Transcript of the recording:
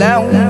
Não.